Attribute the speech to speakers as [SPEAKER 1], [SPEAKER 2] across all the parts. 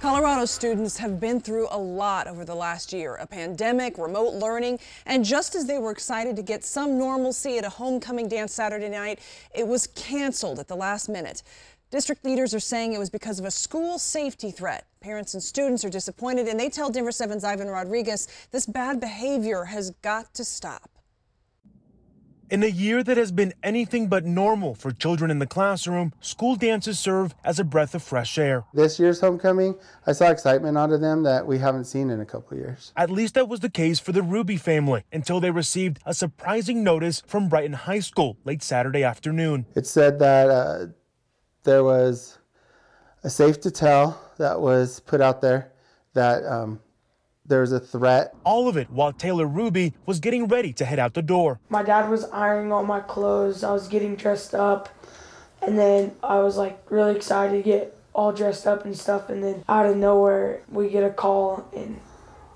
[SPEAKER 1] Colorado students have been through a lot over the last year a pandemic, remote learning, and just as they were excited to get some normalcy at a homecoming dance Saturday night, it was canceled at the last minute. District leaders are saying it was because of a school safety threat. Parents and students are disappointed, and they tell Denver 7's Ivan Rodriguez this bad behavior has got to stop.
[SPEAKER 2] In a year that has been anything but normal for children in the classroom, school dances serve as a breath of fresh air.
[SPEAKER 3] This year's homecoming, I saw excitement out of them that we haven't seen in a couple years.
[SPEAKER 2] At least that was the case for the Ruby family until they received a surprising notice from Brighton High School late Saturday afternoon.
[SPEAKER 3] It said that uh, there was a Safe2Tell that was put out there that um, there was a threat.
[SPEAKER 2] All of it while Taylor Ruby was getting ready to head out the door.
[SPEAKER 4] My dad was ironing all my clothes. I was getting dressed up. And then I was like really excited to get all dressed up and stuff. And then out of nowhere, we get a call and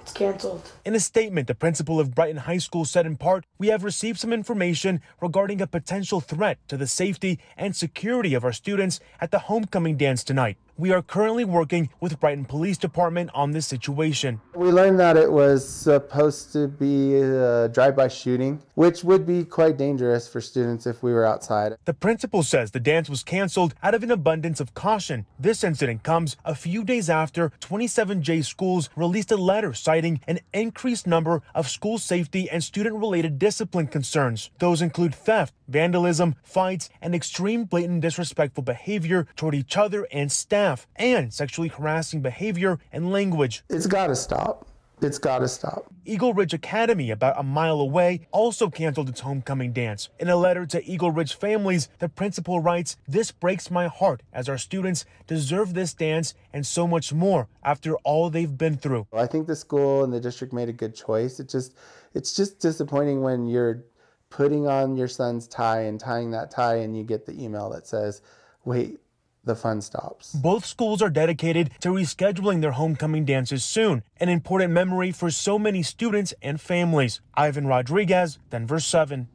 [SPEAKER 4] it's canceled.
[SPEAKER 2] In a statement, the principal of Brighton High School said in part, We have received some information regarding a potential threat to the safety and security of our students at the homecoming dance tonight. We are currently working with Brighton Police Department on this situation.
[SPEAKER 3] We learned that it was supposed to be a drive-by shooting, which would be quite dangerous for students if we were outside.
[SPEAKER 2] The principal says the dance was canceled out of an abundance of caution. This incident comes a few days after 27J schools released a letter citing an increased number of school safety and student-related discipline concerns. Those include theft, vandalism, fights, and extreme blatant disrespectful behavior toward each other and staff staff and sexually harassing behavior and language.
[SPEAKER 3] It's got to stop. It's got to stop.
[SPEAKER 2] Eagle Ridge Academy, about a mile away, also canceled its homecoming dance. In a letter to Eagle Ridge families, the principal writes, This breaks my heart as our students deserve this dance and so much more after all they've been through.
[SPEAKER 3] I think the school and the district made a good choice. It just it's just disappointing when you're putting on your son's tie and tying that tie and you get the email that says, "Wait, the fun stops.
[SPEAKER 2] Both schools are dedicated to rescheduling their homecoming dances soon, an important memory for so many students and families. Ivan Rodriguez, Denver 7.